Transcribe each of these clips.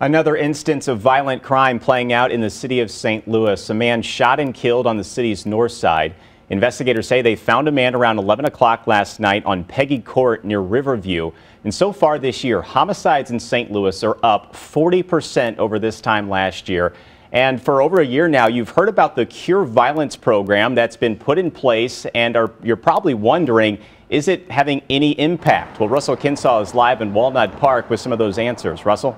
Another instance of violent crime playing out in the city of St. Louis. A man shot and killed on the city's north side. Investigators say they found a man around 11 o'clock last night on Peggy Court near Riverview. And so far this year, homicides in St. Louis are up 40% over this time last year. And for over a year now, you've heard about the Cure Violence program that's been put in place, and are, you're probably wondering, is it having any impact? Well, Russell Kinsaul is live in Walnut Park with some of those answers. Russell?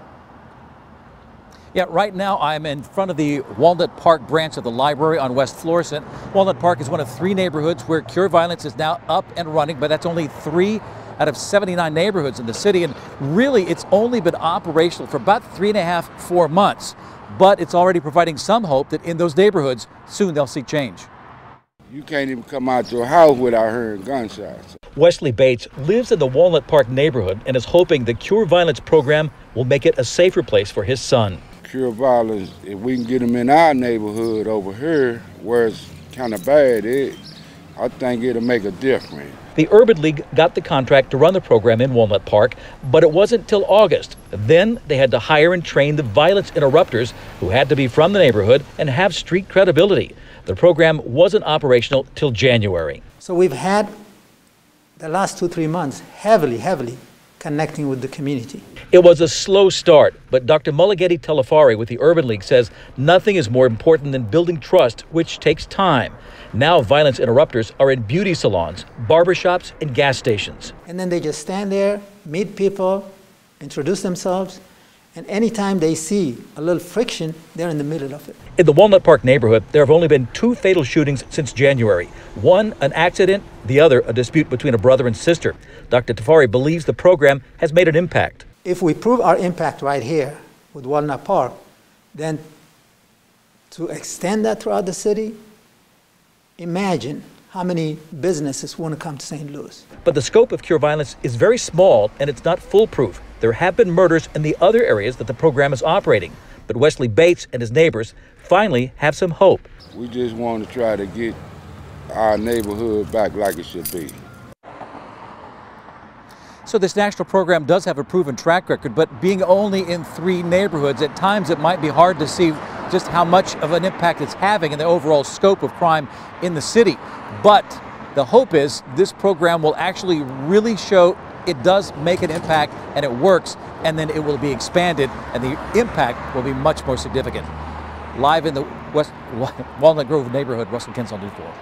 Yeah, right now I'm in front of the Walnut Park branch of the library on West Florissant. Walnut Park is one of three neighborhoods where Cure Violence is now up and running, but that's only three out of 79 neighborhoods in the city. And really, it's only been operational for about three and a half, four months. But it's already providing some hope that in those neighborhoods, soon they'll see change. You can't even come out your house without hearing gunshots. Wesley Bates lives in the Walnut Park neighborhood and is hoping the Cure Violence program will make it a safer place for his son cure violence, if we can get them in our neighborhood over here, where it's kind of bad, it, I think it'll make a difference. The Urban League got the contract to run the program in Walnut Park, but it wasn't till August. Then they had to hire and train the violence interrupters who had to be from the neighborhood and have street credibility. The program wasn't operational till January. So we've had the last two, three months heavily, heavily connecting with the community. It was a slow start, but Dr. Mulligeti Telefari with the Urban League says nothing is more important than building trust, which takes time. Now, violence interrupters are in beauty salons, barbershops, and gas stations. And then they just stand there, meet people, introduce themselves, and anytime they see a little friction, they're in the middle of it. In the Walnut Park neighborhood, there have only been two fatal shootings since January. One, an accident, the other, a dispute between a brother and sister. Dr. Tafari believes the program has made an impact. If we prove our impact right here with Walnut Park, then to extend that throughout the city, imagine how many businesses want to come to St. Louis. But the scope of Cure Violence is very small and it's not foolproof. There have been murders in the other areas that the program is operating. But Wesley Bates and his neighbors finally have some hope. We just want to try to get our neighborhood back like it should be. So this national program does have a proven track record, but being only in three neighborhoods, at times it might be hard to see just how much of an impact it's having in the overall scope of crime in the city. But the hope is this program will actually really show it does make an impact and it works, and then it will be expanded and the impact will be much more significant. Live in the West Walnut Grove neighborhood, Russell Kinsaul News 4.